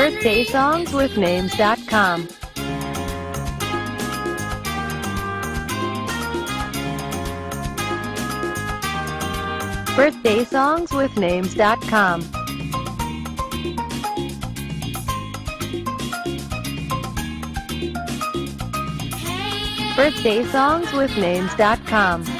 birthday songs with names.com. Birthday songs with names.com. Birthday songs with names.com.